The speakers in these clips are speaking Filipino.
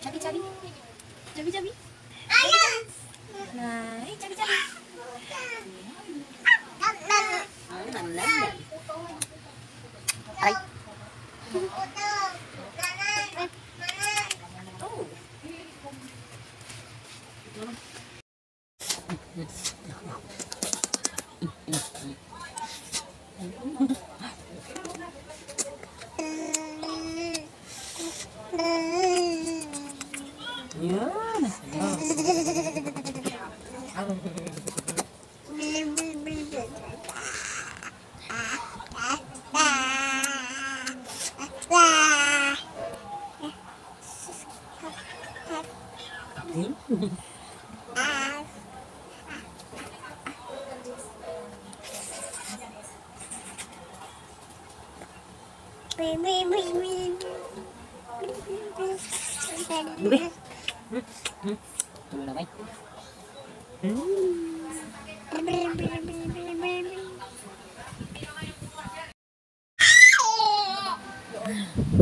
cabi cabi cabi cabi ayam nah cabi cabi ayam ayam ayam Yan. Bebe. Tuloy Turun lagi.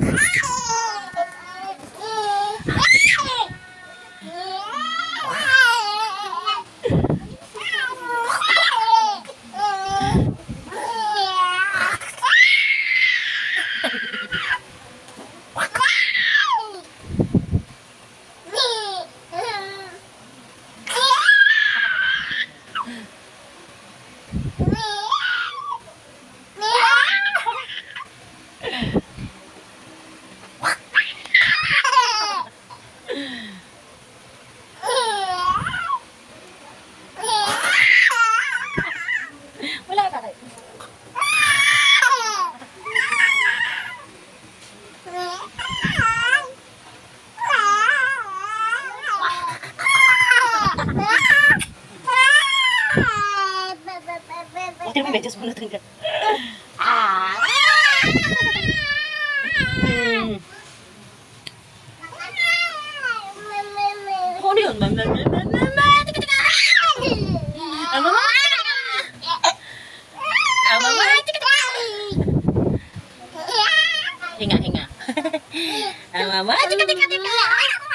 Ah! Tika, tika. Hinga, hinga. Mama. Tika, tika, tika.